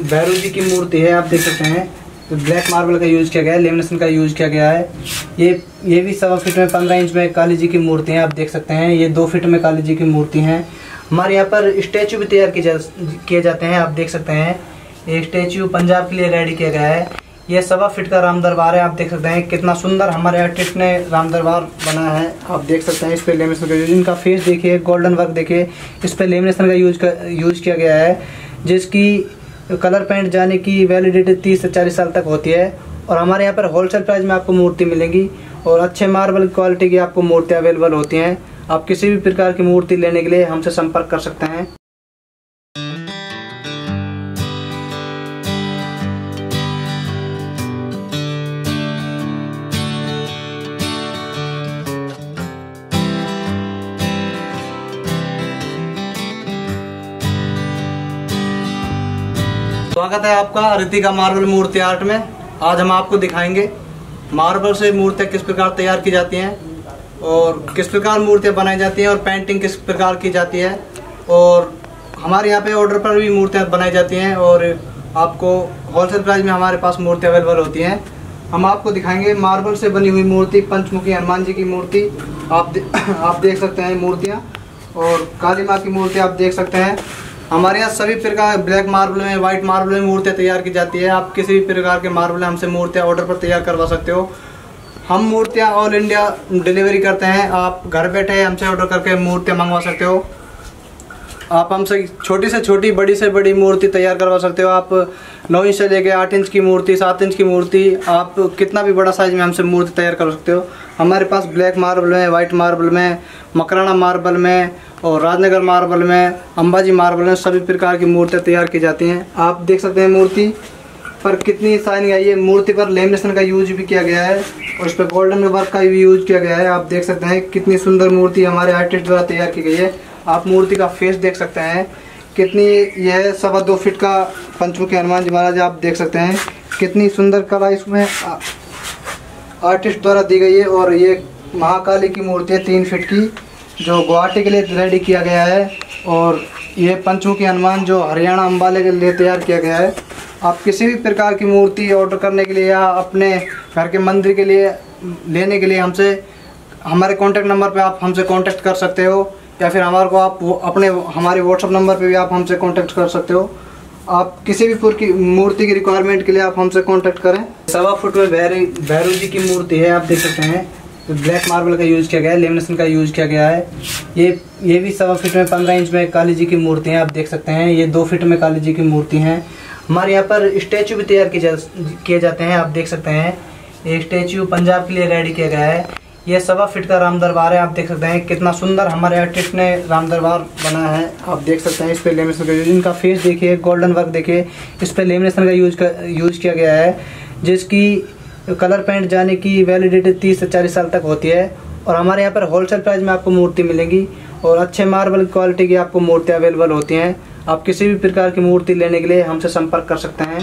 भैरव जी की मूर्ति है, आप देख सकते हैं। तो ब्लैक मार्बल का यूज़ किया गया है लेमिनेशन का यूज़ किया गया है। ये ये भी सवा फीट में, पंद्रह इंच में काली जी की मूर्ति है, आप देख सकते हैं। ये दो फीट में काली जी की मूर्ति है। हमारे यहाँ पर स्टेचू भी तैयार किए जा, किए जाते हैं, आप देख सकते हैं। ये स्टेचू पंजाब के लिए रेडी किया गया है। ये सवा फीट का राम दरबार है, आप देख सकते हैं। कितना सुंदर हमारे आर्टिस्ट ने राम दरबार बनाया है, आप देख सकते हैं। इस पर लेमिनेशन का यूज़ इनका फेस देखिए गोल्डन वर्क देखिए। इस पर लेमिनेशन का यूज़ यूज़ किया गया है, जिसकी कलर पेंट जाने की वैलिडिटी तीस से चालीस साल तक होती है। और हमारे यहाँ पर होलसेल प्राइस में आपको मूर्ति मिलेंगी। और अच्छे मार्बल क्वालिटी की आपको मूर्तियाँ अवेलेबल होती हैं। आप किसी भी प्रकार की मूर्ति लेने के लिए हमसे संपर्क कर सकते हैं। स्वागत है आपका रितिका मार्बल मूर्ति आर्ट में। आज हम आपको दिखाएँगे मार्बल से मूर्तियाँ किस प्रकार तैयार की जाती हैं और किस प्रकार मूर्तियाँ बनाई जाती हैं और पेंटिंग किस प्रकार की जाती है। और हमारे यहाँ पे ऑर्डर पर भी मूर्तियाँ बनाई जाती हैं और आपको होलसेल प्राइस में हमारे पास मूर्तियाँ अवेलेबल होती हैं। हम आपको दिखाएँगे मार्बल से बनी हुई मूर्ति पंचमुखी हनुमान जी की मूर्ति। आप दे, आप देख सकते हैं मूर्तियाँ और काली माँ की मूर्ति आप देख सकते हैं। हमारे यहाँ सभी प्रकार ब्लैक मार्बल में, व्हाइट मार्बल में मूर्तियाँ तैयार की जाती है। आप किसी भी प्रकार के मार्बल हमसे मूर्तियाँ ऑर्डर पर तैयार करवा सकते हो। हम मूर्तियाँ ऑल इंडिया डिलीवरी करते हैं। आप घर बैठे हमसे ऑर्डर करके मूर्तियाँ मंगवा सकते हो। आप हमसे छोटी से छोटी, बड़ी से बड़ी मूर्ति तैयार करवा सकते हो। आप नौ इंच से लेके आठ इंच की मूर्ति, सात इंच की मूर्ति, आप कितना भी बड़ा साइज़ में हमसे मूर्ति तैयार कर सकते हो। हमारे पास ब्लैक मार्बल में वाइट मार्बल में, मकराना मार्बल में और राजनगर मार्बल में, अंबाजी मार्बल में सभी प्रकार की मूर्तियाँ तैयार की जाती हैं। आप देख सकते हैं मूर्ति पर कितनी शाइनिंग आई है। मूर्ति पर लेमिनेशन का यूज़ भी किया गया है और उस पर गोल्डन वर्क का भी यूज़ किया गया है। आप देख सकते हैं कितनी सुंदर मूर्ति हमारे आर्टिस्ट द्वारा तैयार की गई है। आप मूर्ति का फेस देख सकते हैं। कितनी यह सवा दो फीट का पंचमुखी हनुमान जी महाराज आप देख सकते हैं। कितनी सुंदर कला इसमें आर्टिस्ट द्वारा दी गई है और ये महाकाली की मूर्ति है तीन फीट की, जो गुवाहाटी के लिए रेडी किया गया है। और ये पंचमुखी हनुमान जो हरियाणा अम्बाले के लिए तैयार किया गया है। आप किसी भी प्रकार की मूर्ति ऑर्डर करने के लिए या अपने घर के मंदिर के लिए लेने के लिए हमसे, हमारे कॉन्टैक्ट नंबर पर आप हमसे कॉन्टैक्ट कर सकते हो। या फिर हमारे को आप अपने हमारे व्हाट्सअप नंबर पे भी आप हमसे कॉन्टैक्ट कर सकते हो। आप किसी भी की, मूर्ति की रिक्वायरमेंट के लिए आप हमसे कॉन्टैक्ट करें। सवा फुट में भैरव जी की मूर्ति है, आप देख सकते हैं। तो ब्लैक मार्बल का यूज़ किया गया है, लेमिनेशन का यूज़ किया गया है। ये ये भी सवा फीट में, पंद्रह इंच में काली जी की मूर्ति है, आप देख सकते हैं। ये दो फीट में काली जी की मूर्ति है। हमारे यहाँ पर स्टेचू भी तैयार किए जा, किए जाते हैं, आप देख सकते हैं। ये स्टेचू पंजाब के लिए रेडी किया गया है। ये सवा फीट का राम दरबार है, आप देख सकते हैं कितना सुंदर हमारे आर्टिस्ट ने राम दरबार बनाया है। आप देख सकते हैं इस पर लेमिनेशन का यूज़ इनका फेस देखिए गोल्डन वर्क देखिए, इस पर लेमिनेशन का यूज़ का यूज़ किया गया है, जिसकी कलर पेंट जाने की वैलिडिटी तीस से चालीस साल तक होती है। और हमारे यहाँ पर होलसेल प्राइस में आपको मूर्ति मिलेंगी, और अच्छे मार्बल क्वालिटी की आपको मूर्तियाँ अवेलेबल होती हैं। आप किसी भी प्रकार की मूर्ति लेने के लिए हमसे संपर्क कर सकते हैं।